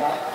감사합니다.